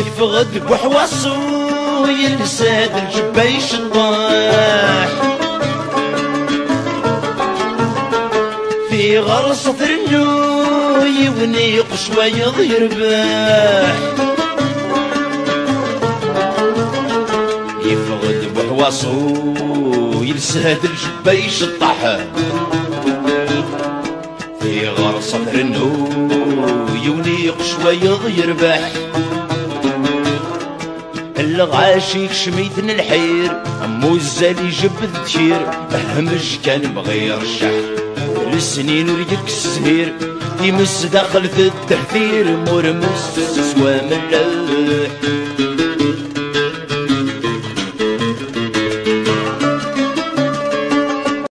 يفغد بحواصو يلساد الجبايش الطاح في غرصة النو يونيق شوية يرباح يفغد بحواصو يلساد الجبايش الطاح. في غرصة النو يونيق شوية يرباح الغاشيك شميتن الحير أمو الزالي جبد تشير أهمج كان بغي يرشح السنين وريك السهير يمس داخل في التحذير مرمس سوا ملح